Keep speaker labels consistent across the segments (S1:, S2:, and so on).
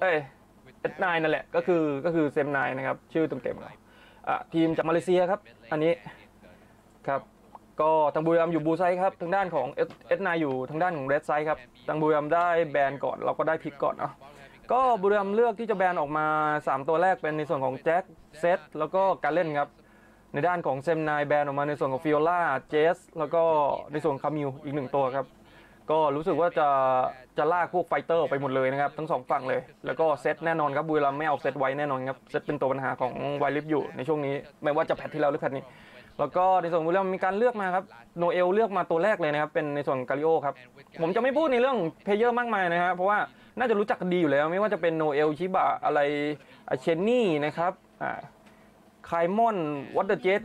S1: เอ้ย S9 นั่นแหละ ก็คือก็คือ SEM9นะครับ ชื่อเต็มๆเลยอะทีมจากมาเลเซียครับ อันนี้ครับก็ทางบุรีรัมย์อยู่ blue side ครับทางด้านของ S S9 อยู่ทางด้านของ red side ครับทางบุรีรัมย์ได้แบนก่อนเราก็ได้ pick ก่อนเนาะก็บุรีรัมย์เลือกที่จะแบนออกมา 3 ตัวแรกเป็นในส่วนของ Jax Sett แล้วก็ Garen ครับ ในด้านของ SEM9แบนออกมาในส่วนของ Fiora Jayce แล้วก็ในส่วน Camille อีกหนึ่งตัวครับ ก็รู้สึกว่าจะจะลากพวก fighter ออกไปหมดเลยนะครับทั้งสองฝั่งเลย แล้วก็ Sett แน่นอนครับบุรีรัมย์ไม่เอา Sett ไว้แน่นอนครับ Sett เป็นตัวปัญหาของ Wild Rift อยู่ในช่วงนี้ไม่ว่าจะ patch ที่แล้วหรือ patch นี้ แล้วก็ในส่วนบุรีรัมย์มีการเลือกมาครับโนเอลเลือกมาตัวแรกเลยนะครับเป็นในส่วน Galio ครับผมจะไม่พูดในเรื่อง player มากมายนะครับเพราะว่าน่าจะรู้จักดีอยู่แล้ว ไม่ว่าจะเป็นโนเอลชิบะอะไรเชนนี่นะครับอ่าไคมอนวัตเตอร์เจส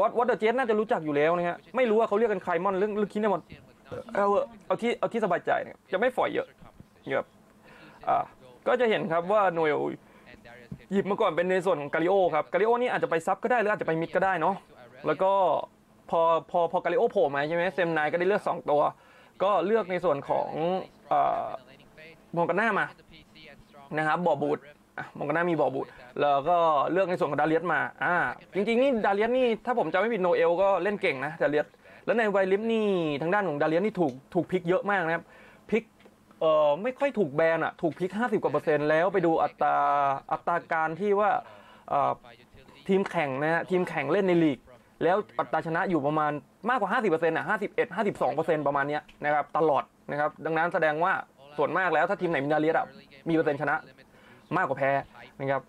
S1: วัตวัตเตอร์เจสน่าจะรู้จักอยู่แล้วนะฮะไม่รู้ว่าเขาเรียกกันไคมอนเรื่องเรื่องคิดได้หมด เอาเอาที่เอาที่สบายใจเนี่ยจะไม่ฝอยเยอะเยอะอ่าก็จะเห็นครับว่าโนเอลหยิบมาก่อนเป็นในส่วนของ Galio ครับ Galio นี่อาจจะไป sup ก็ได้หรืออาจจะไป mid ก็ได้เนาะแล้วก็พอพอพอ Galio โผล่มาใช่ไหม SEM9ก็ได้เลือก 2 ตัว ก็เลือกในส่วนของ Morgana มานะครับบอบูดMorgana มีบอบูดแล้วก็เลือกในส่วนของ Darius มาอ่าจริงๆนี่ Darius นี่ถ้าผมจำไม่ผิดโนเอลก็เล่นเก่งนะ Darius แล้วใน Wild Rift นี่ทางด้านของ Darius นี่ถูกถูก pick เยอะมากนะครับ pick เอ่อไม่ค่อยถูกแบนอะถูก pick 50 กว่าเปอร์เซ็นต์แล้วไปดูอัตราอัตราการที่ว่าทีมแข่งนะฮะทีมแข่งเล่นในลีก แล้วอัตราชนะอยู่ประมาณมากกว่า 50%อะ51 52%ประมาณเนี้ยนะครับตลอดนะครับดังนั้นแสดงว่าส่วนมากแล้วถ้าทีมไหนมี Darius อะมีเปอร์เซ็นต์ชนะ มากกว่าแพ้นะครับ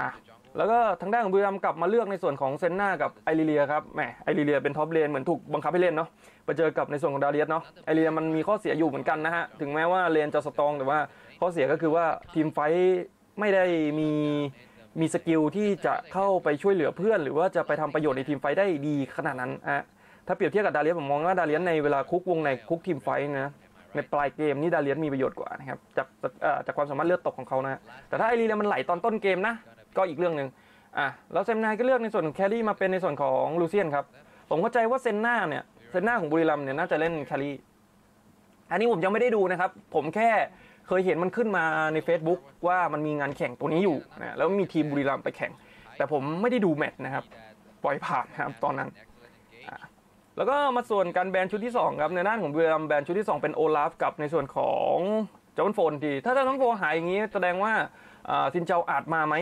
S1: อะ แล้วก็ทางด้านของบุรีรัมย์กลับมาเลือกในส่วนของ Senna กับ Irelia ครับแหม Irelia เป็น top lane เหมือนถูกบังคับให้เล่นเนาะไปเจอกับในส่วนของ Darius เนาะ Irelia มันมีข้อเสียอยู่เหมือนกันนะฮะถึงแม้ว่าเลนจะ strong แต่ว่าข้อเสียก็คือว่า teamfight ไม่ได้มีมี skill ที่จะเข้าไปช่วยเหลือเพื่อน หรือว่าจะไปทำประโยชน์ใน teamfight ได้ดีขนาดนั้นอะถ้าเปรียบเทียบกับ Darius ผมมองว่า Darius ในเวลาคลุกวงในคลุก teamfightนะในปลายเกมนี่ Darius มีประโยชน์กว่านะครับจากจากความสามารถเลือดตกของเขานะแต่ถ้า Irelia มันไหลตอนต้นเกมนะ ก็อีกเรื่องหนึ่งอะแล้ว SEM9ก็เลือกในส่วนของ carry มาเป็นในส่วนของ Lucian ครับผมเข้าใจว่า Senna เนี่ย Senna ของบุรีรัมย์เนี่ยน่าจะเล่น carry อันนี้ผมยังไม่ได้ดูนะครับ ผมแค่เคยเห็นมันขึ้นมาใน Facebook ว่ามันมีงานแข่งตัวนี้อยู่นะแล้วมีทีมบุรีรัมย์ไปแข่ง แต่ผมไม่ได้ดูแมตช์นะครับ ปล่อยผ่านนะครับตอนนั้น แล้วก็มาส่วนการแบนชุดที่ 2 ครับ ในด้านของบุรีรัมย์แบนชุดที่ 2 เป็น Olaf กับในส่วนของ Jarvan IV ถ้า Jarvan IV หายอย่างนี้แสดงว่า Xin Zhao อาจมาไหม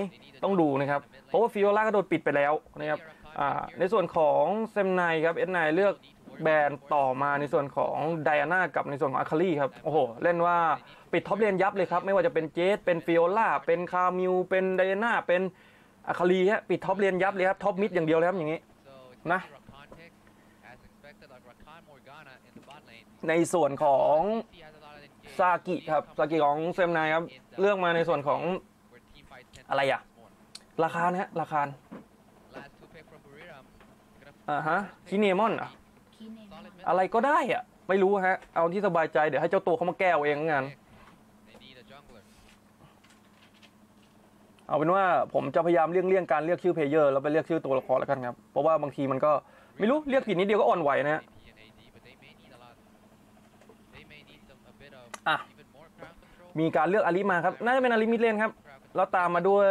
S1: ต้องดูนะครับ เพราะว่า Fiora ก็โดนปิดไปแล้วนะครับอ่าในส่วนของ SEM9ครับ S9เลือกแบนต่อมาในส่วนของไดอาน่ากับในส่วนของ Akali ครับโอ้โหเรียกว่าปิด top lane ยับเลยครับไม่ว่าจะเป็น Jayce เป็น Fiora เป็น Camille เป็นไดอาน่าเป็นอาคาลีฮะปิดท็อปเลนยับเลยครับท็อปมิดอย่างเดียวเลยครับอย่างนี้นะในส่วนของซากิครับซากิของเซมไนครับเลือกมาในส่วนของ อะไรอะราคานะฮะราคาอ่าฮะคิเนมอนอะ
S2: คีเนมอน
S1: อะไรก็ได้อะไม่รู้ฮะ เอาที่สบายใจเดี๋ยวให้เจ้าตัวเขามาแก้วเองงานเอาเป็นว่าผมจะพยายามเลี่ยงเลี่ยงการเรียกชื่อ player แล้วไปเรียกชื่อตัวละครแล้วกันครับ เพราะว่าบางทีมันก็ไม่รู้เรียกผิดนิดเดียวก็อ่อนไหวนะฮะอะมีการเลือก Ahri มาครับ น่าจะเป็น Ahri mid lane ครับ แล้วตามมาด้วย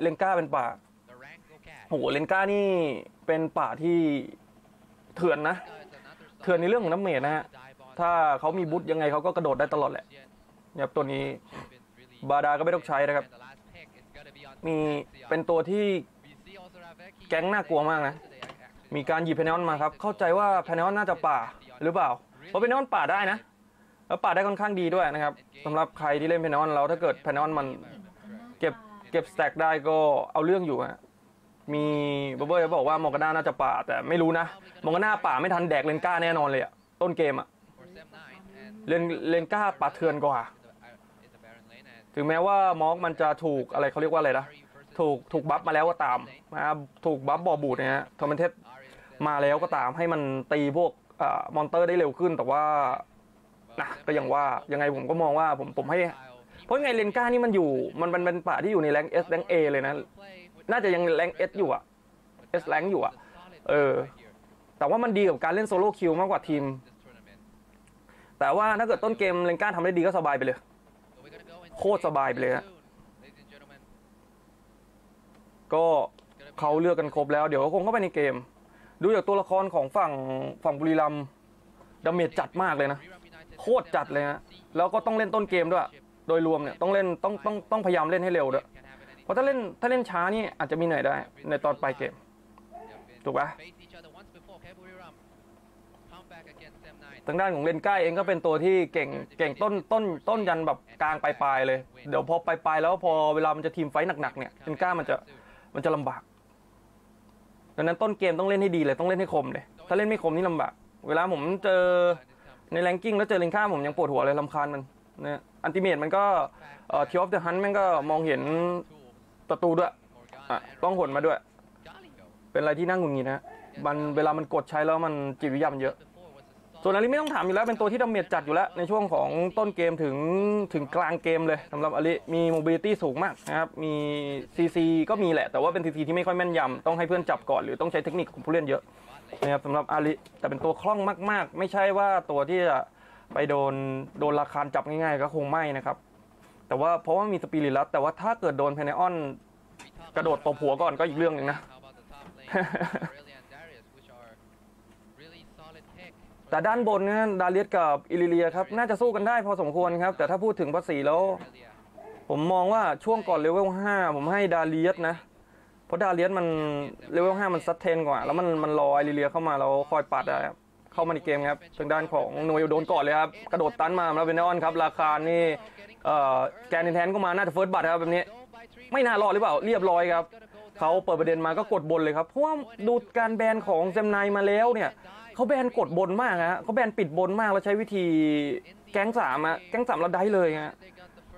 S1: Rengar เป็นป่าโห Rengar นี่เป็นป่าที่เถื่อนนะ เถื่อนในเรื่องของ damage นะฮะ ถ้าเขามี bush ยังไงเขาก็กระโดดได้ตลอดแหละเนี่ยตัวนี้บาดาก็ไม่ต้องใช้นะครับ มีเป็นตัวที่ gank น่ากลัวมากนะ มีการหยิบ Pantheon มาครับ เข้าใจว่า Pantheon น่าจะป่าหรือเปล่า เพราะ Pantheon ป่าได้นะ แล้วป่าได้ค่อนข้างดีด้วยนะครับสำหรับใครที่เล่น Pantheon แล้วถ้าเกิด Pantheon มัน เก็บ stack ได้ก็เอาเรื่องอยู่ฮะมีบับเบิ้ลบอกว่า Morgana น่าน่าจะป่า แต่ไม่รู้นะ Morgana ป่าไม่ทันแดก Rengar แน่นอนเลยอะต้นเกมอะเลนเลนก้าป่าเถื่อนกว่าถึงแม้ว่ามอกมันจะถูกอะไรเขาเรียกว่าอะไรนะถูกถูกบัฟมาแล้วก็ตามนะถูกบัฟบอบูดนะฮะทอมเมนเทสมาแล้วก็ตามให้มันตีพวกเอ่อมอนเตอร์ได้เร็วขึ้น แต่ว่านะก็ยังว่ายังไงผมก็มองว่าผมผมให้ เพราะไงเลนก้านี่มันอยู่มันมันเป็นป่าที่อยู่ในแรงเอสแรงเอเลยนะ น่าจะยังแรงเอสอยู่อะS rank อยู่อะเออ แต่ว่ามันดีกับการเล่น solo queue มากกว่าทีม แต่ว่าถ้าเกิดต้นเกม Rengar ทำได้ดีก็สบายไปเลย โคตรสบายไปเลยฮะก็เขาเลือกกันครบแล้ว เดี๋ยวก็คงเข้าไปในเกม ดูจากตัวละครของฝั่งฝั่งบุรีรัมย์ damage จัดมากเลยนะ โคตรจัดเลยฮะแล้วก็ต้องเล่นต้นเกมด้วย โดยรวมเนี่ยต้องเล่นต้องต้องต้องพยายามเล่นให้เร็วด้วยเพราะถ้าเล่นถ้าเล่นช้านี่อาจจะมีเหนื่อยได้ในตอนปลายเกมถูกปะทางด้านของเลนก้าเองก็เป็นตัวที่เก่งเก่งต้นต้นต้นยันแบบกลางปลายๆเลย เดี๋ยวพอปลายๆแล้วพอเวลามันจะทีมไฟท์หนักๆเนี่ยเลนก้ามันจะมันจะลำบากดังนั้นต้นเกมต้องเล่นให้ดีเลยต้องเล่นให้คมเลย ถ้าเล่นไม่คมนี่ลำบาก เวลาผมเจอในแรงกิ้งแล้วเจอเลนก้าผมยังปวดหัวเลยลำคาญมัน นะ ultimate มันก็ Thrill of the Hunt แม่งก็มองเห็นประตูด้วยอะต้องหนมาด้วย เป็นอะไรที่น่าหงุดหงิดนะมันเวลามันกดใช้แล้วมันจิตวิทยามันเยอะ ส่วน Ahri ไม่ต้องถามอยู่แล้วเป็นตัวที่ damage จัดอยู่แล้ว ในช่วงของต้นเกมถึงถึงกลางเกมเลยสำหรับ Ahri มี mobility สูงมากนะครับ มีซีซีก็มีแหละ แต่ว่าเป็นซีซีที่ไม่ค่อยแม่นยำต้องให้เพื่อนจับก่อนหรือต้องใช้เทคนิคของผู้เล่นเยอะนะครับสำหรับ Ahriแต่เป็นตัวคล่องมาก ๆ ไม่ใช่ว่าตัวที่จะ ไปโดนโดน Rakan จับง่ายๆ ก็คงไม่นะครับ แต่ว่าเพราะว่ามีสปิริตแล้ว แต่ว่าถ้าเกิดโดน Pantheon กระโดดตบหัวก่อนก็อีกเรื่องหนึ่งนะ แต่ด้านบนนะ Darius กับ Irelia ครับ น่าจะสู้กันได้พอสมควรครับ แต่ถ้าพูดถึงภาษีแล้ว ผมมองว่าช่วงก่อนเลเวล 5 ผมให้ Darius นะ เพราะ Darius มัน level 5 มัน sustain กว่า แล้วมันมันรอ Irelia เข้ามาแล้วคอยปัดอะครับ เข้ามาในเกมครับทางด้านของโนเอลโดนก่อนเลยครับกระโดด stun มาแล้วเป็นนอนครับ Rakan นี่ Grand Entrance ก็มาน่าจะ first blood ครับแบบนี้ ไม่น่ารอดหรือเปล่าเรียบร้อยครับเขาเปิดประเด็นมาก็กดบนเลยครับเพราะว่าดูการ ban ของ SEM9 มาแล้วเนี่ยเขา ban กดบนมากฮะเขา ban ปิดบนมากแล้วใช้วิธี gank สามอะ gank สามเราได้เลยฮะ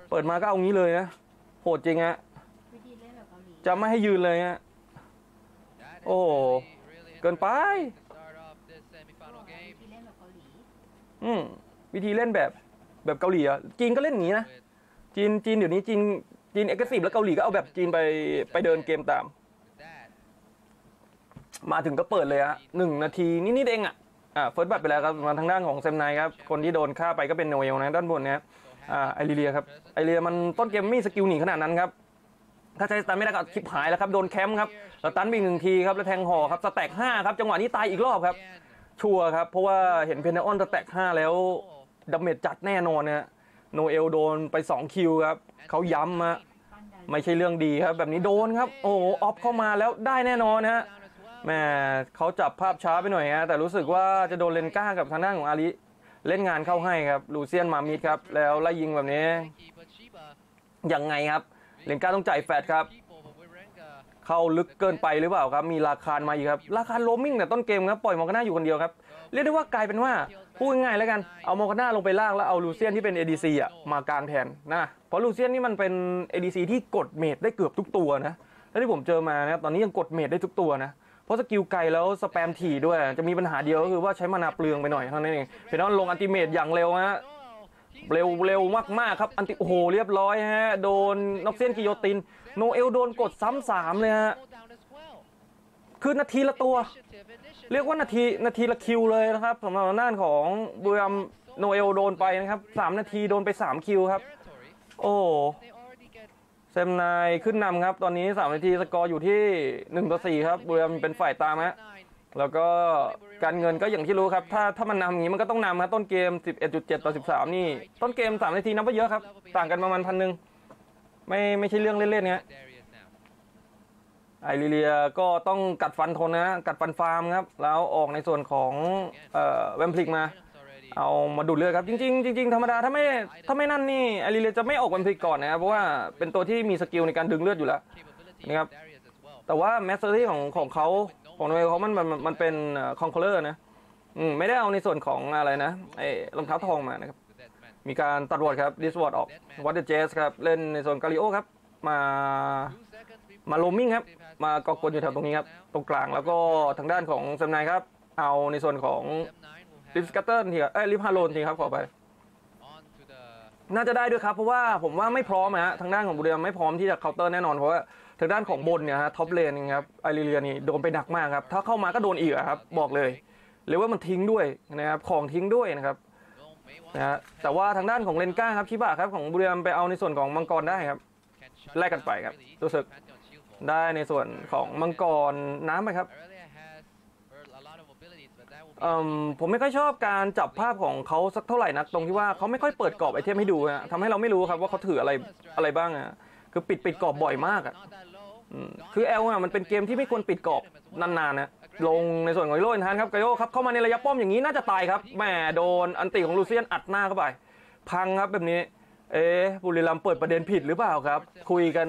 S1: เปิดมาก็เอางี้เลยนะโหดจริงฮะจะไม่ให้ยืนเลยฮะโอ้เกินไป
S2: วิธีเล่นแบบเกาหลี
S1: อืมวิธีเล่นแบบแบบเกาหลีอะจีนก็เล่นอย่างนี้นะจีนจีนเดี๋ยวนี้จีนจีนเอกซีฟแล้วเกาหลีก็เอาแบบจีนไปไปเดินเกมตาม มาถึงก็เปิดเลยฮะหนึ่งนาทีนิดๆเองอะอ่าเฟิร์สบัตไปแล้วครับมาทางด้านของเซมไนครับ คนที่โดนฆ่าไปก็เป็นโนเอลนะด้านบนเนี้ยอ่า Irelia ครับ Irelia มันต้นเกมไม่มี skill หนีขนาดนั้นครับถ้าใช้ stun ไม่ได้ก็คลิปหายแล้วครับโดนแคมป์ครับแล้ว stun ไปอีกหนึ่งทีครับแล้วแทงหอกครับ stack ห้าครับจังหวะนี้ตายอีกรอบครับ ชัวร์ครับ เพราะว่าเห็น Pantheon stack ห้าแล้ว damage จัดแน่นอนนะฮะโนเอลโดนไป 2 kill ครับเขาย้ำฮะไม่ใช่เรื่องดีครับ แบบนี้โดนครับ โอ้โห orb เข้ามาแล้วได้แน่นอนนะฮะแม่เขาจับภาพช้าไปหน่อยฮะแต่รู้สึกว่าจะโดน Rengar กับทางด้านของ Ahri เล่นงานเข้าให้ครับ Lucian มา mid ครับ แล้วไล่ยิงแบบนี้ยังไงครับ Rengar ต้องจ่ายแฟดครับ เข้าลึกเกินไปหรือเปล่าครับ มี Rakan มาอีกครับ Rakan roaming แต่ต้นเกมครับ ปล่อย Morgana อยู่คนเดียวครับ เรียกได้ว่ากลายเป็นว่า พูดง่ายๆแล้วกัน เอา Morgana ลงไปล่างแล้วเอา Lucian ที่เป็น ADC อะมากลางแทนนะ เพราะ Lucian นี่มันเป็น ADC ที่กด mage ได้เกือบทุกตัวนะ แล้วที่ผมเจอมานะครับตอนนี้ยังกด mage ได้ทุกตัวนะ เพราะ skill ไกลแล้วสแปมถี่ด้วย จะมีปัญหาเดียวก็คือว่าใช้ mana เปลืองไปหน่อยเท่านั้นเอง Pantheon ลง ultimate อย่างเร็วฮะเร็วเร็วมากๆครับ ulti โอ้โหเรียบร้อยฮะ โดน Noxian Guillotine โนเอลโดนกดซ้ำสามเลยฮะคือนาทีละตัว เรียกว่านาทีนาทีละ kill เลยนะครับสำหรับทางด้านของบุรีรัมย์โนเอลโดนไปนะครับสามนาทีโดนไปสาม kill ครับ โอ้SEM9 ขึ้นนำครับ ตอนนี้ 3 นาทีสกอร์อยู่ที่ 1 ต่อ 4 ครับบุรีรัมย์เป็นฝ่ายตามฮะแล้วก็การเงินก็อย่างที่รู้ครับ ถ้าถ้ามันนำอย่างนี้มันก็ต้องนำครับต้นเกม 11.7 ต่อ 13 นี่ ต้นเกม 3 นาทีนับว่าเยอะครับ ต่างกันประมาณพันหนึ่ง ไม่ไม่ใช่เรื่องเล่นๆเนี้ย Irelia ก็ต้องกัดฟันทนนะ กัดฟันฟาร์มครับ แล้วออกในส่วนของเอ่อ Vampiric มา เอามาดูดเลือดครับ จริงๆจริงๆธรรมดาถ้าไม่ถ้าไม่นั่นนี่ไอริเลียจะไม่ออกแวมพลิกก่อนนะครับเพราะว่าเป็นตัวที่มีสกิลในการดึงเลือดอยู่แล้วนะครับแต่ว่าแมสเซอรี่ของของเขาของนเอลเขามันมันมันเป็นคอนโคลเลอร์นะอืมไม่ได้เอาในส่วนของอะไรนะไอรองเท้าทองมานะครับ มีการตัดวอร์ดครับดิสวอร์ดออกวัตเดอร์เจสครับ เล่นในโซนกาลิโอครับ มามาโลมิงครับ มากอกกลอยู่แถวตรงนี้ครับ ตรงกลางแล้วก็ทางด้านของเซมไนครับ เอาในส่วนของRift Scuttler ทีครับเอ้ Rift Herald ทีครับขอไป น่าจะได้ด้วยครับ เพราะว่าผมว่าไม่พร้อมนะฮะทางด้านของบุรีรัมย์ไม่พร้อมที่จะเคาน์เตอร์แน่นอนเพราะว่าทางด้านของบนเนี่ยฮะ top lane ครับ Irelia นี่โดนไปหนักมากครับถ้าเข้ามาก็โดนอีกอะครับบอกเลยหรือว่ามันทิ้งด้วยนะครับของทิ้งด้วยนะครับ นะฮะแต่ว่าทางด้านของ Rengar ครับชิบะครับของบุรีรัมย์ไปเอาในส่วนของมังกรได้ครับแลกกันไปครับรู้สึกได้ในส่วนของมังกรน้ำไปครับผมไม่ค่อยชอบการจับภาพของเขาสักเท่าไหร่นักตรงที่ว่าเขาไม่ค่อยเปิดกรอบไอเทมให้ดูฮะทำให้เราไม่รู้ครับว่าเขาถืออะไรอะไรบ้างอะคือปิดปิดกรอบบ่อยมากอะ คือแอลอะมันเป็นเกมที่ไม่ควรปิดกรอบนานๆนะลงในส่วนของโรนทนครับไกโยครับเข้ามาในระยะป้อมอย่างนี้น่าจะตายครับแหมโดนอันติของลูเซียนอัดหน้าเข้าไป พังครับแบบนี้ เอ๊บุรีรัมเปิดประเด็นผิดหรือเปล่าครับ คุยกัน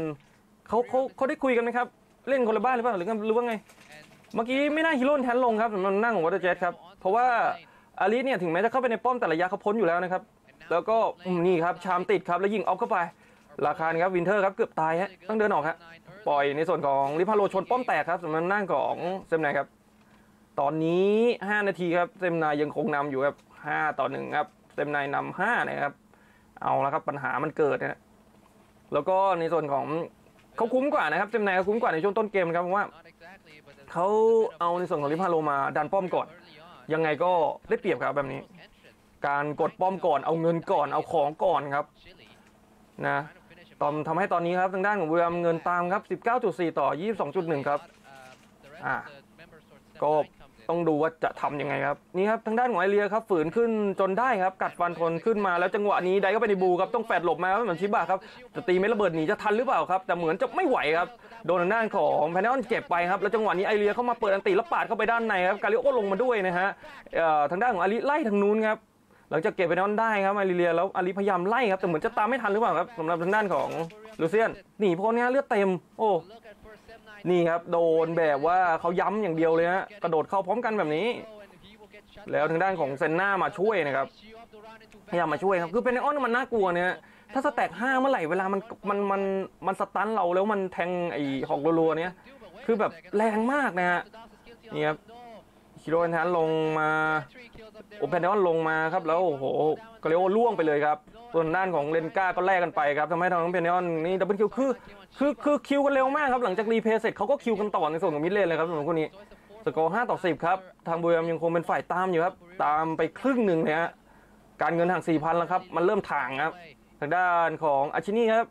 S1: เขาเขาเขาได้คุยกันไหมครับ เล่นคนละบ้านหรือเปล่าหรือหรือว่าไง เมื่อกี้ไม่น่าฮีโร่แทนลงครับสำหรับนั่งของวอเตอร์เจ็ตครับเพราะว่าอาริสเนี่ยถึงแม้จะเข้าไปในป้อมแต่ระยะเขาพ้นอยู่แล้วนะครับแล้วก็นี่ครับชามติดครับแล้วยิงออฟเข้าไปราคาครับวินเทอร์ครับเกือบตายฮะต้องเดินออกฮะ ปล่อยในส่วนของลิพาโลชนป้อมแตกครับสำหรับนั่งของเซมไนครับ ตอนนี้ 5 นาทีครับเซมไนยังคงนำอยู่ครับ5ต่อ1ครับเซมไนนำ5นะครับ เอาละครับปัญหามันเกิดนะแล้วก็ในส่วนของเขาคุ้มกว่านะครับเซมไนเขาคุ้มกว่าในช่วงต้นเกมครับเพราะว่าเขาเอาในส่วนของลิพาโลมาดันป้อมก่อน ยังไงก็ได้เปรียบครับแบบนี้ การกดป้อมก่อนเอาเงินก่อนเอาของก่อนครับนะ ตอนทำให้ตอนนี้ครับทางด้านของบุรีรัมย์เงินตามครับ 19.4 ต่อ 22.1 ครับอะก็ต้องดูว่าจะทำยังไงครับนี่ครับทางด้านของไอเรียครับฝืนขึ้นจนได้ครับ กัดฟันทนขึ้นมาแล้วจังหวะนี้ไดก็ไปในบูครับต้องแฟดหลบมาเหมือนชิบะครับจะตีไม่ระเบิดหนีจะทันหรือเปล่าครับ แต่เหมือนจะไม่ไหวครับโดนทางด้านของแพนนอนเก็บไปครับแล้วจังหวะนี้ไอเรียเข้ามาเปิดอันติแล้วปาดเข้าไปด้านในครับกาลิโอลงมาด้วยนะฮะเอ่อทางด้านของอาริไล่ทางนู้นครับ หลังจากเก็บแพนอนได้ครับไอเรียแล้วอาริพยายามไล่ครับแต่เหมือนจะตามไม่ทันหรือเปล่าครับสำหรับทางด้านของลูเซียนหนีพ้นเนี่ยเลือดเต็ม โอ้นี่ครับโดนแบบว่าเขาย้ำอย่างเดียวเลยฮะกระโดดเข้าพร้อมกันแบบนี้ แล้วทางด้านของเซนนามาช่วยนะครับพยายามมาช่วยครับคือเป็นไอออนมันน่ากลัวเนี่ยถ้า stack ห้าเมื่อไหร่เวลามันมันมันมัน stun เราแล้วมันแทงไอ้หอกรัวๆเนี่ยคือแบบแรงมากนะฮะนี่ครับ ฮิโร่ทันลงมาโอ Pantheon ลงมาครับแล้วโอ้โหก็เรียกว่าล่วงไปเลยครับส่วนด้านของเลนก้าก็แลกกันไปครับทำให้ทาง Pantheon นี่ double kill คือคือคือ kill กันเร็วมากครับหลังจาก replay เสร็จเขาก็ kill กันต่อในส่วนของ mid lane เลยครับสำหรับคนนี้สกอร์5ต่อ 10 ครับ ทางบุรีรัมยังคงเป็นฝ่ายตามอยู่ครับ ตามไปครึ่งหนึ่งนะฮะการเงินห่าง 4,000 แล้วครับ มันเริ่มถ่างครับ ทางด้านของอาชินี่ครับ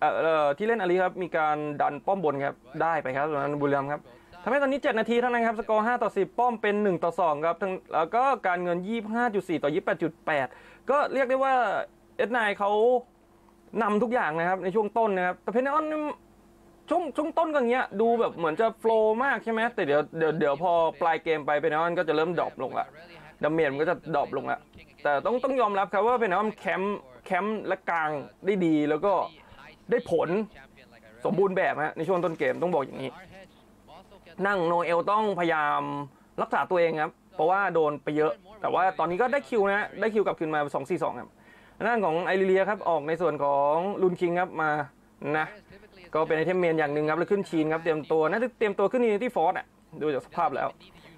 S1: เอ่อที่เล่นอาริครับ มีการดันป้อมบนครับ ได้ไปครับส่วนนั้นบุรีรัมครับ ทำให้ตอนนี้ 7 นาทีเท่านั้นครับ สกอร์ 5 ต่อ 10 ป้อมเป็น 1 ต่อ 2 ครับทั้งแล้วก็การเงิน 25.4 ต่อ 28.8 ก็เรียกได้ว่า S9เขานำทุกอย่างนะครับ ในช่วงต้นนะครับ แต่ Pantheon ช่วงช่วงต้นก็เงี้ย ดูแบบเหมือนจะ flow มากใช่ไหมแต่เดี๋ยวเดี๋ยวเดี๋ยวพอปลายเกมไป Pantheon ก็จะเริ่ม drop ลงละ damage มันก็จะ drop ลงละแต่ต้องต้องยอมรับครับว่า Pantheon camp camp และกลางได้ดีแล้วก็ได้ผลสมบูรณ์แบบฮะในช่วงต้นเกมต้องบอกอย่างนี้ นั่งโนเอลต้องพยายามรักษาตัวเองครับ เพราะว่าโดนไปเยอะ แต่ว่าตอนนี้ก็ได้คิวนะได้คิวกลับคืนมา 2 4 2 ครับด้านของไอริเลียครับออกในส่วนของลุนคิงครับมานะก็เป็นไอเทมเมนอย่างหนึ่งครับแล้วขึ้นชีนครับเตรียมตัวน่าจะเตรียมตัวขึ้นนีที่ฟอร์ดอะดูจากสภาพแล้ว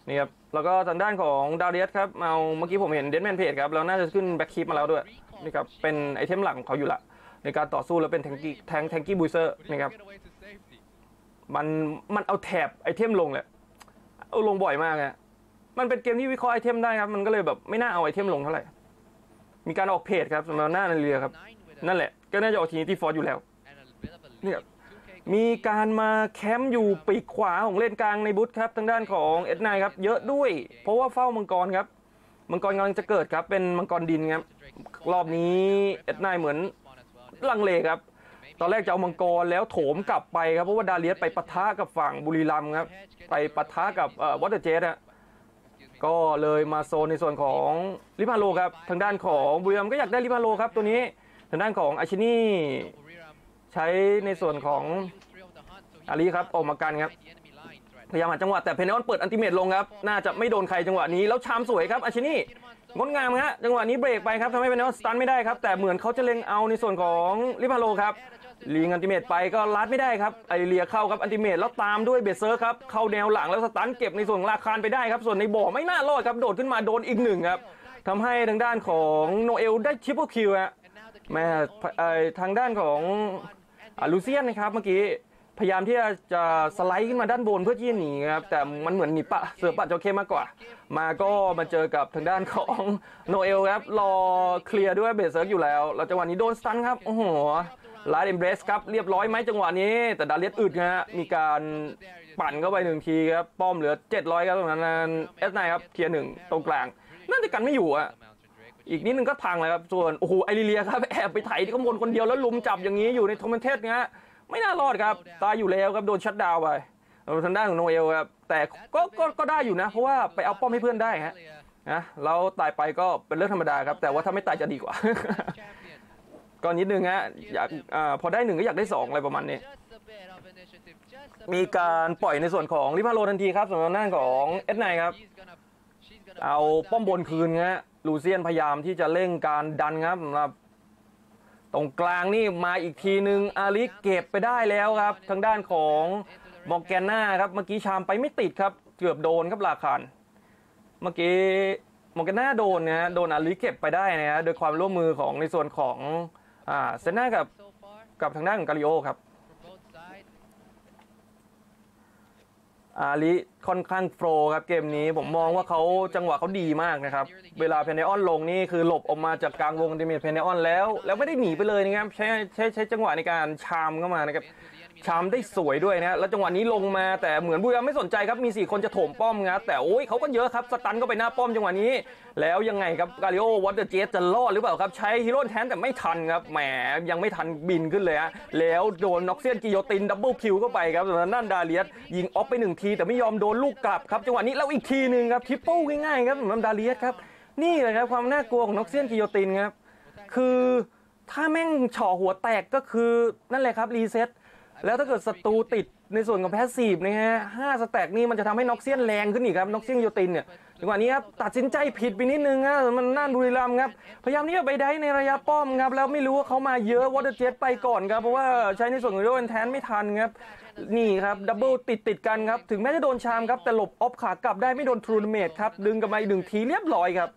S1: นี่ครับแล้วก็ทางด้านของดาวเดียสครับเอาเมื่อกี้ผมเห็นเดนแมนเพจครับแล้วน่าจะขึ้นแบ็คคีปมาแล้วด้วยนี่ครับเป็นไอเทมหลักของเขาอยู่ละในการต่อสู้แล้วเป็นแทงกี้แทงแทงกี้บูเซอร์นะครับ มันมันเอาแถบไอเทมลงแหละเอาลงบ่อยมากอะมันเป็นเกมที่วิเคราะห์ไอเทมได้ครับ มันก็เลยแบบไม่น่าเอาไอเทมลงเท่าไหร่ มีการออกเพจครับสำหรับหน้านาเรียครับ นั่นแหละ ก็น่าจะออกทีนี้ที่ฟอร์อยู่แล้วเนี่ยมีการมาแคมป์อยู่ปีกขวาของเลนกลางในบุธครับทางด้านของเอ็ดไนครับ เยอะด้วย เพราะว่าเฝ้ามังกรครับ มังกรกำลังจะเกิดครับ เป็นมังกรดินครับ รอบนี้เอ็ดไนเหมือนลังเลครับ ตอนแรกจะเอามังกรแล้วโถมกลับไปครับเพราะว่าดาเรียสไปปะทะกับฝั่งบุรีรัมย์ครับไปปะทะกับวอเตอร์เจสอะก็เลยมาโซนในส่วนของ Rift Herald ครับทางด้านของบุรีรัมย์ก็อยากได้ Rift Herald ครับตัวนี้ทางด้านของอาชินี่ใช้ในส่วนของอาริครับออกมากันครับพยายามหาจังหวะแต่ Pantheon เปิด ultimate ลงครับน่าจะไม่โดนใครจังหวะนี้แล้ว charm สวยครับอาชินี่งดงามฮะจังหวะนี้เบรกไปครับทำให้เพนนอนสตันไม่ได้ครับแต่เหมือนเขาจะเล็งเอาในส่วนของลิพาโลครับ ลิงอันติเมตไปก็ลัดไม่ได้ครับไอเลียเข้าครับอันติเมตแล้วตามด้วยเบเซอร์ครับเข้าแนวหลังแล้วสตันเก็บในส่วนราคานไปได้ครับส่วนในบ่อไม่น่ารอดครับโดดขึ้นมาโดนอีกหนึ่งครับทำให้ทางด้านของโนเอลได้ทริปเปิลคิวฮะแม่เอ่อทางด้านของอาลูเซียนนะครับเมื่อกี้พยายามที่จะสไลด์ขึ้นมาด้านบนเพื่อที่จะหนีครับแต่มันเหมือนหนีปะเสือปะจระเข้มากกว่า มาก็มาเจอกับทางด้านของโนเอลครับรอเคลียร์ด้วยเบสเซิร์กอยู่แล้วแล้วจังหวะนี้โดนสตันครับโอ้โห ลาดเอมเบรสครับเรียบร้อยไหมจังหวะนี้ แต่ดาเลียสอึดนะฮะมีการปั่นเข้าไปหนึ่งทีครับป้อมเหลือ 700ครับตรงนั้นเอสไนครับเทียร์หนึ่งตรงกลางน่าจะกันไม่อยู่อะอีกนิดนึงก็พังเลยครับส่วนโอ้โหไอริเลียครับแอบไปไถที่ข้างบนคนเดียวแล้วลุมจับอย่างนี้อยู่ในโทเมนเทสนะฮะไม่น่ารอดครับตายอยู่แล้วครับโดนชัดดาวไปทางด้านของโนเอลครับแต่ก็ก็ก็ได้อยู่นะ เพราะว่าไปเอาป้อมให้เพื่อนได้ฮะนะเราตายไปก็เป็นเรื่องธรรมดาครับ แต่ว่าถ้าไม่ตายจะดีกว่า ก็นิดนึงฮะอยากอาพอได้หนึ่งก็อยากได้สองอะไรประมาณนี้ มีการปล่อยในส่วนของ Rift Herald ทันทีครับส่วนทางด้านของ S9 ครับ เอาป้อมบนคืนฮะลูเซียนพยายามที่จะเร่งการดันครับสำหรับตรงกลางนี่มาอีกทีหนึ่งอาริเก็บไปได้แล้วครับ ทางด้านของมอร์แกนนาครับ เมื่อกี้ charm ไปไม่ติดครับ เกือบโดนครับลาคานเมื่อกี้มอร์แกนนาโดนนะฮะโดนอาริเก็บไปได้นะฮะโดยความร่วมมือของในส่วนของ อ่าเซน่ากับกับทางด้านของกาลิโอครับอาริค่อนข้าง flow ครับเกมนี้ผมมองว่าเขาจังหวะเขาดีมากนะครับ เวลา Pantheon ลงนี่คือหลบออกมาจากกลางวง ultimate Pantheon แล้ว แล้วไม่ได้หนีไปเลยนะครับใช้ใช้ใช้จังหวะในการ charm เข้ามานะครับ charm ได้สวยด้วยนะแล้วจังหวะนี้ลงมาแต่เหมือนบุรีรัมย์ไม่สนใจครับมี 4 คนจะโถมป้อมครับแต่โอ้ยเขาก็เยอะครับ stun ก็ไปหน้าป้อมจังหวะนี้ แล้วยังไงครับกาลิโอวอเตอร์เจสจะรอดหรือเปล่าครับใช้ Heroic Entrance แต่ไม่ทันครับแหมยังไม่ทันบินขึ้นเลยฮะแล้วโดน Noxian Guillotine double kill เข้าไปครับส่วนทางด้านดาเรียสยิง orb ไปหนึ่งทีแต่ไม่ยอมโดนลูกกลับครับจังหวะนี้แล้วอีกทีหนึ่งครับ tripleง่ายๆครับสำหรับดาเรียสครับนี่แหละครับความน่ากลัวของ Noxian Guillotine ครับคือถ้าแม่งเฉาะหัวแตกก็คือนั่นแหละครับ reset แล้วถ้าเกิดศัตรูติดในส่วนของ passive นะฮะห้า stack นี่มันจะทำให้ Noxian แรงขึ้นอีกครับ Noxian Guillotine เนี่ยจังหวะนี้ครับตัดสินใจผิดไปนิดนึงครับมันน่านบุรีรัมย์ครับพยายามที่จะไปได้ในระยะป้อมครับแล้วไม่รู้ว่าเขามาเยอะวอเตอร์เจ็ตไปก่อนครับเพราะว่าใช้ในส่วนของโดนแทนไม่ทันครับนี่ครับ double ติดติดกันครับถึงแม้จะโดน charm ครับแต่หลบ orb ขากลับได้ไม่โดน true damage ครับดึงกลับมาอีกหนึ่งทีเรียบร้อยครับ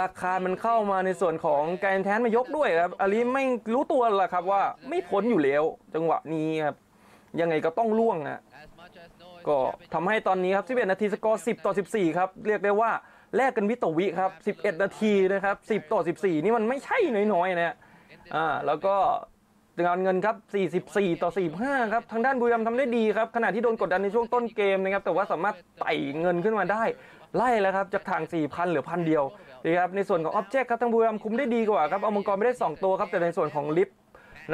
S1: ราคามันเข้ามาในส่วนของแกนแทนมายกด้วยครับอาลีไม่รู้ตัวหรอครับว่าไม่พ้นอยู่แล้วจังหวะนี้ครับ ยังไงก็ต้องล่วงนะก็ทำให้ตอนนี้ครับ 11 นาทีสกอร์ 10 ต่อ 14 ครับ เรียกได้ว่าแลกกันวิตวิครับ 11 นาทีนะครับ 10 ต่อ 14 นี่มันไม่ใช่น้อยๆนะอ่าแล้วก็งานเงินครับ 44 ต่อ 45 ครับ ทางด้านบุรีรัมย์ทำได้ดีครับ ขณะที่โดนกดดันในช่วงต้นเกมนะครับ แต่ว่าสามารถไต่เงินขึ้นมาได้ ไล่แล้วครับ จากทาง 4,000 เหลือพันเดียวนะครับ ในส่วนของ object ครับ ทางบุรีรัมย์คุมได้ดีกว่าครับ เอามังกรไม่ได้ 2 ตัวครับ แต่ในส่วนของ Rift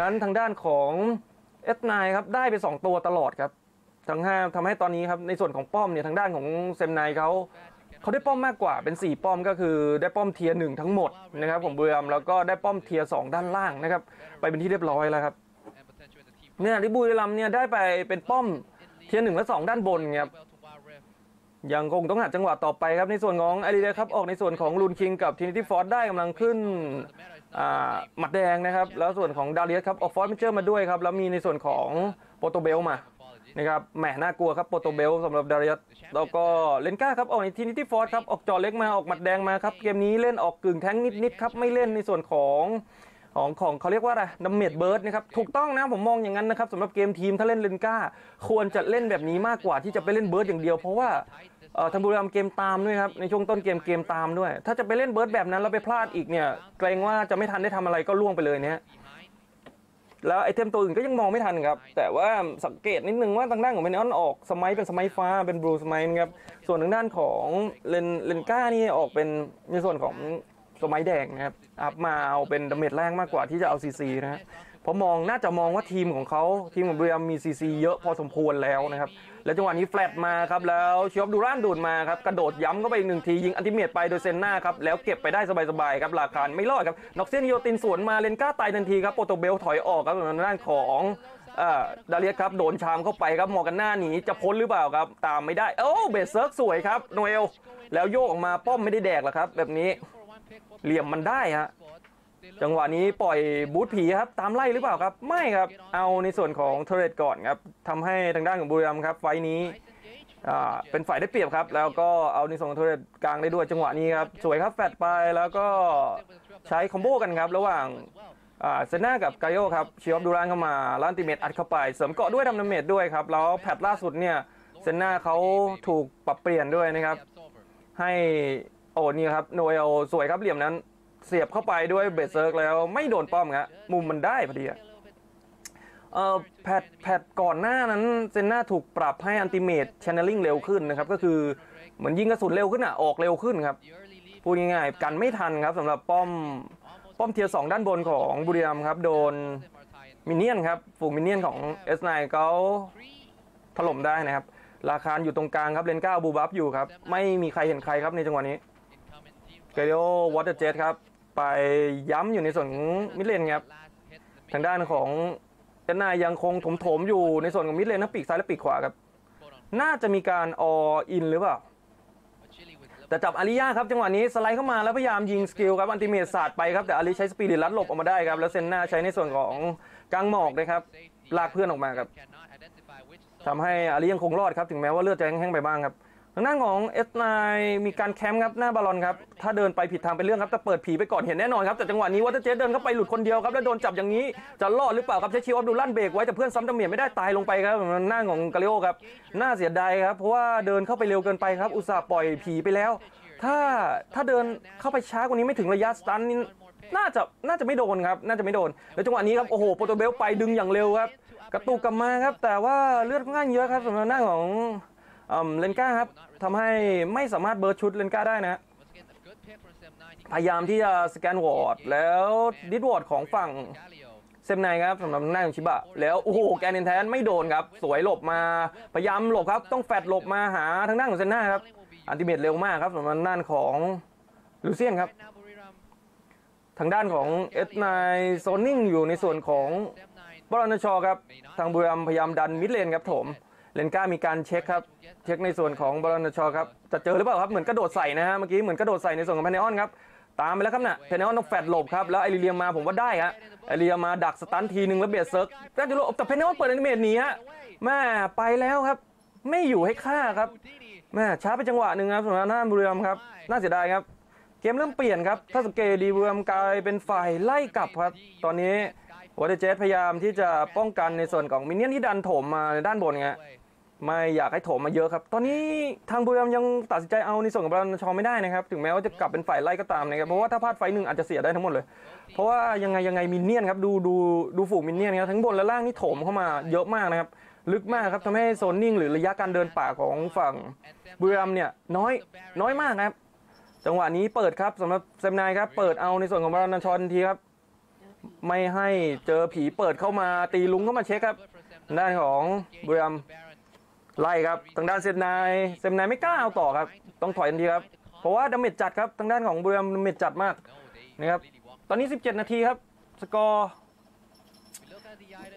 S1: นั้นทางด้านของ S9ครับได้ไป 2 ตัวตลอดครับทั้งห้าทำให้ตอนนี้ครับในส่วนของป้อมเนี่ยทางด้านของเซมไนเขาเขาได้ป้อมมากกว่าเป็น 4 ป้อมก็คือได้ป้อม tier หนึ่งทั้งหมดนะครับผมบุรีรัมแล้วก็ได้ป้อม tier สองด้านล่างนะครับไปเป็นที่เรียบร้อยแล้วครับเนี่ยที่บุรีรัมเนี่ยได้ไปเป็นป้อมเทียร์หนึ่งและสองด้านบนครับยังคงต้องหาจังหวะต่อไปครับในส่วนของอารีเดครับออกในส่วนของลูนคิงกับทินิตี้ฟอร์ดได้กำลังขึ้น หมัดแดงนะครับ แล้วส่วนของดาเลียสครับออกฟอร์ดเมเจอร์มาด้วยครับแล้วมีในส่วนของโปรโตเบลมานะครับแหมน่ากลัวครับโปรโตเบลสำหรับดาริยัสแล้วก็เลนก้าครับออกในทีนิตี้ฟอร์ครับออกจอเล็กมาออกหมัดแดงมาครับเกมนี้เล่นออกกึ่งแท้งนิดๆครับไม่เล่นในส่วนของของของเขาเรียกว่าอะไร damage burst นะครับถูกต้องนะผมมองอย่างนั้นนะครับสำหรับเกมทีมถ้าเล่นเลนก้า ควรจะเล่นแบบนี้มากกว่าที่จะไปเล่น burst อย่างเดียว เพราะว่าเอ่อ ทางบุรีรัมย์เกมตามด้วยครับในช่วงต้นเกมเกมตามด้วย ถ้าจะไปเล่น burst แบบนั้นแล้วไปพลาดอีกเนี่ยเกรงว่าจะไม่ทันได้ทำอะไรก็ล่วงไปเลยเนี่ยแล้วไอเทมตัวอื่นก็ยังมองไม่ทันครับ แต่ว่าสังเกตนิดนึงว่าทางด้านของเมนออนออก smite เป็น smite ฟ้าเป็น blue smite นะครับส่วนทางด้านของเลนเลนก้านี่ออกเป็นในส่วนของสมัยแดงนะครับอัพมาเอาเป็นดาเมจแรงมากกว่าที่จะเอาซีซีนะฮะเพราะมองน่าจะมองว่าทีมของเขาทีมของเบียมมีซีซีเยอะพอสมควรแล้วนะครับ แล้วจังหวะนี้แฟลตมาครับแล้วชออฟดูรานดูดมาครับกระโดดย้ำเข้าไปอีกหนึ่งทียิงอันติเมตไปโดยเซนนาครับแล้วเก็บไปได้สบายๆครับลาคารไม่รอดครับน็อกเซียนโยตินสวนมาเลนก้าตายทันทีครับโปรโตเบลถอยออกครับทางด้านของอ่อดาเลียครับโดนชามเข้าไปครับมอกันหน้าหนีจะพ้นหรือเปล่าครับ ตามไม่ได้โอ้เบสเซิร์กสวยครับโนเอลแล้วโยกออกมาป้อมไม่ได้แดกหรอครับ แบบนี้เหลี่ยมมันได้ฮะ จังหวะนี้ปล่อยบูทผีครับตามไล่หรือเปล่าครับ ไม่ครับ เอาในส่วนของเทเรตก่อนครับทำให้ทางด้านของบุรีรัมย์ครับ ไฟนี้เป็นฝ่ายได้เปรียบครับ แล้วก็เอาในส่วนของเทเรตกลางได้ด้วยจังหวะนี้ครับ สวยครับแฟดไปแล้วก็ใช้คอมโบกันครับ ระหว่างเซน่ากับไกโอครับเชิออฟดูรานเข้ามาล้านติเมตอัดเข้าไป เสริมเกาะด้วยทำดาเมจด้วยครับแล้วแพทล่าสุดเนี่ยเซน่าเขาถูกปรับเปลี่ยนด้วยนะครับ ให้โอ้นี่ครับโนเอลสวยครับเหลี่ยมนั้น เสียบเข้าไปด้วย Bladesurge แล้วไม่โดนป้อมครับมุมมันได้พอดีอะเอ่อ patch patch ก่อนหน้านั้นเซนนาถูกปรับให้ ultimate ช n น e ลิงเร็วขึ้นนะครับ ก็คือเหมือนยิงกระสุนเร็วขึ้นอะ ออกเร็วขึ้นครับ พูดง่ายๆกันไม่ทันครับสำหรับป้อมป้อม tier สองด้านบนของบุรีรัมย์ครับ โดนมินเนี่ยนครับฝูงมินเนี่ยนของ S9 เขาถล่มได้นะครับ ราคาอยู่ตรงกลางครับเลนเก้าบูบัฟอยู่ครับ ไม่มีใครเห็นใครครับในจังหวะนี้เกเรโอวอเตอร์เจครับ ไปย้ำอยู่ในส่วนของมิดเลนครับทางด้านของเจนนายังคงถมๆอยู่ในส่วนของมิดเลนทั้งปีกซ้ายและปีกขวาครับน่าจะมีการออินหรือเปล่าแต่จับอาริยาครับจังหวะนี้สไลด์เข้ามาแล้วพยายามยิงสกิลครับอันติเมตศาสตร์ไปครับแต่อาริใช้สปีดลัดหลบออกมาได้ครับแล้วเซนนาใช้ในส่วนของกลางหมอกนะครับลากเพื่อนออกมาครับทำให้อาริยังคงรอดครับถึงแม้ว่าเลือดจะแห้งๆไปบ้างครับางด้านของ S9มีการแคมป์ครับหน้า Baron ครับถ้าเดินไปผิดทางเป็นเรื่องครับแต่เปิดผีไปก่อนเห็นแน่นอนครับแต่จังหวะนี้วัตเตอร์เจสเดินเข้าไปหลุดคนเดียวครับแล้วโดนจับอย่างนี้จะรอดหรือเปล่าครับใช้ Shield of Durand เบรกไว้แต่เพื่อนซ้ำ damage ไม่ได้ตายลงไปครับหน้าของกาลิโอครับน่าเสียดายครับเพราะว่าเดินเข้าไปเร็วเกินไปครับอุตส่าห์ปล่อยผีไปแล้ว ถ้าถ้าเดินเข้าไปช้ากว่านี้ไม่ถึงระยะ stun นี่น่าจะน่าจะไม่โดนครับน่าจะไม่โดนแล้วจังหวะนี้ครับโอ้โหโปรโตเบลไปดึงอย่างเร็วครับกระตุกกลับมาครับแต่ว่าเลือดค่อนข้างเยอะครับสำหรับหน้าของ เลนก้าครับทำให้ไม่สามารถเบิร์ดชุดเลนก้าได้นะพยายามที่จะสแกนวอร์ดแล้วดิสวอร์ดของฝั่งเซมไนครับสำหรับหน้าของชิบะ แล้วโอ้โหแกนเนแทนไม่โดนครับ สวยหลบมาพยายามหลบครับ ต้องแฟดหลบมาหาทางด้านของเซนนาครับultimate เร็วมากครับสำหรับด้านของลูเซียนครับ ทางด้านของ S9 zoning อยู่ในส่วนของ Baron Nashor ครับ ทางบุรีรัมพยายามดัน mid lane ครับโถม เลนก้ามีการเช็คครับ เช็คในส่วนของ Baron Nashor ครับ จะเจอหรือเปล่าครับ เหมือนกระโดดใส่นะฮะ เมื่อกี้เหมือนกระโดดใส่ในส่วนของพนเนออนครับ ตามไปแล้วครับน่ะพนเนออนต้องแฟดหลบครับ แล้วไอริเลียมาผมว่าได้ฮะ ไอริเลียมาดัก stun ทีหนึ่งแล้ว Bladesurge แต่จะหลบแต่พนเนออนเปิด ultimate หนีฮะแม่ไปแล้วครับ ไม่อยู่ให้ฆ่าครับแม่ช้าไปจังหวะหนึ่งครับสำหรับหน้าบุรีรัมครับ น่าเสียดายครับ เกมเริ่มเปลี่ยนครับ ถ้าสังเกตดีบุรีรัมกลายเป็นฝ่ายไล่กลับครับ ตอนนี้ วอเตอร์เจสพยายามที่จะป้องกันในส่วนของมินเนี่ยนที่ดันโถมมาในด้านบนไงไม่อยากให้โถมมาเยอะครับ ตอนนี้ทางบุรีรัมย์ยังตัดสินใจเอาในส่วนของบรานชอไม่ได้นะครับ ถึงแม้ว่าจะกลับเป็นฝ่ายไล่ก็ตามนะครับ เพราะว่าถ้าพลาดไฟหนึ่งอาจจะเสียได้ทั้งหมดเลย เพราะว่ายังไงยังไงมินเนี่ยนครับดูดูดูฝูง minion ครับทั้งบนและล่างนี่โถมเข้ามาเยอะมากนะครับ ลึกมากครับทำให้โซนนิ่งหรือระยะการเดินป่าของฝั่งบุรีรัมย์เนี่ยน้อยน้อยมากนะครับ จังหวะนี้เปิดครับสำหรับเซมนายครับเปิดเอาในส่วนของ Baron Nashor ทีครับ ไม่ให้เจอผีเปิดเข้ามาตีลุงเข้ามาเช็คครับด้านของบุรีรัมย์ไล่ครับทางด้านเซนายเซนายไม่กล้าเอาต่อครับ ต้องถอยทันทีครับ เพราะว่า damage จัดครับทางด้านของบุรีรัมย์ damage จัดมากนะครับตอนนี้ 17 นาทีครับสกอร์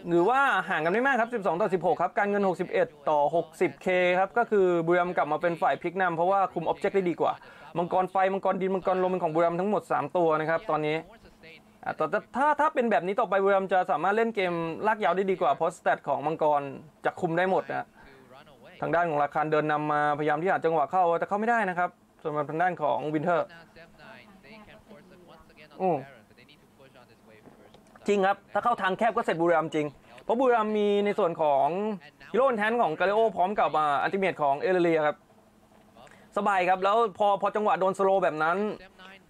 S1: หรือว่าห่างกันไม่มากครับ 12 ต่อ 16 ครับ การเงิน 61 ต่อ 60K ครับ ก็คือบุรีรัมย์กลับมาเป็นฝ่ายพลิกนำเพราะว่าคุมออบเจกต์ได้ดีกว่า มังกรไฟ มังกรดิน มังกรลมเป็นของบุรีรัมย์ทั้งหมด 3 ตัวนะครับ ตอนนี้ แต่ถ้าถ้าเป็นแบบนี้ต่อไปบุรีรัมย์จะสามารถเล่นเกมลากยาวได้ดีกว่าเพราะสเตตของมังกรจะคุมได้หมดนะทางด้านของราคารเดินนำมาพยายามที่หาจังหวะเข้าแต่เข้าไม่ได้นะครับสำหรับทางด้านของวินเทอร์
S2: อ้
S1: จริงครับ ถ้าเข้าทางแคบก็เสร็จบุรีรัมย์จริง เพราะบุรีรัมย์มีในส่วนของฮีโร่แทนของกาเลโอพร้อมกับ ultimate ของเอเรเลียครับ สบายครับ แล้วพอพอจังหวะโดน slow แบบนั้น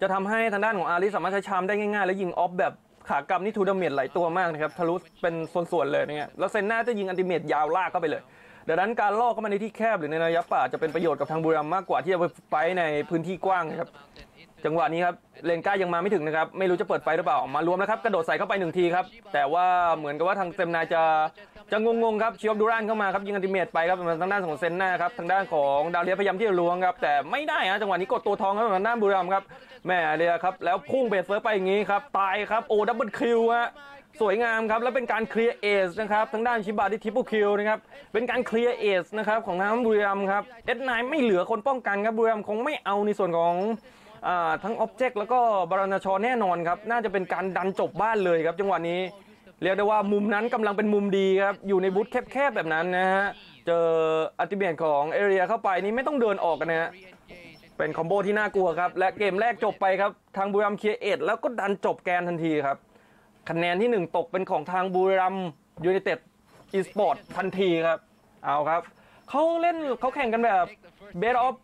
S1: จะทำให้ทางด้านของอาริสามารถใช้ charm ได้ง่ายๆ และยิง orb แบบขากลับนี่ true damage หลายตัวมากนะครับทะลุเป็นส่วนๆเลยเนี่ยแล้วเซนน่าจะยิง ultimate ยาวลากเข้าไปเลยดังนั้นการล่อเข้ามาในที่แคบหรือในระยะป่าจะเป็นประโยชน์กับทางบุรีรัมย์มากกว่าที่จะไปไฟท์ในพื้นที่กว้างนะครับจังหวะนี้ครับเลนก้ายังมาไม่ถึงนะครับไม่รู้จะเปิดไฟหรือเปล่ามารวมนะครับกระโดดใส่เข้าไปหนึ่งทีครับแต่ว่าเหมือนกับว่าทางเซมนายจะ จะงงๆครับชิวบดูรานเข้ามาครับยิงอันติเมตไปครับทางด้านของเซนนาครับทางด้านของดาวเลียพยายามที่จะล้วงครับแต่ไม่ได้ฮะจังหวะนี้กดตัวทองครับทางด้านบุรีรัมย์ครับแม่เดียครับแล้วพุ่งเบสเฟิร์สไปอย่างนี้ครับตายครับโอ้ดับเบิลคิวฮะสวยงามครับ แล้วเป็นการ clear ace นะครับทางด้านชิบะที่ triple kill นะครับเป็นการ clear ace นะครับของทางบุรีรัมย์ครับ S9 ไม่เหลือคนป้องกันครับบุรีรัมย์คงไม่เอาในส่วนของอ่าทั้ง object แล้วก็บารณชอแน่นอนครับน่าจะเป็นการดันจบบ้านเลยครับจังหวะนี้ เรียกได้ว่ามุมนั้นกำลังเป็นมุมดีครับ อยู่ใน bush แคบๆแบบนั้นนะฮะ เจอ ultimate ของเอเรียเข้าไปนี่ไม่ต้องเดินออกกันนะฮะ เป็น combo ที่น่ากลัวครับ และเกมแรกจบไปครับ ทางบุรีรัมย์ clear ace แล้วก็ดันจบแกนทันทีครับ คะแนนที่ 1 ตกเป็นของทางบุรีรัมย์ยูไนเต็ดอีสปอร์ตทันทีครับ เอาครับ เขาเล่นเขาแข่งกันแบบ best of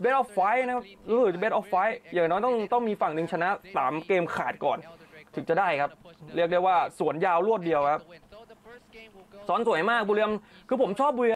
S1: best of five นะครับหรือ best of five อย่างน้อยต้องต้องมีฝั่งหนึ่งชนะ 3 เกมขาดก่อน ถึงจะได้ครับ เรียกได้ว่าสวนยาวรวดเดียวครับ ซ้อนสวยมากบุรีรัมย์คือผมชอบบุรี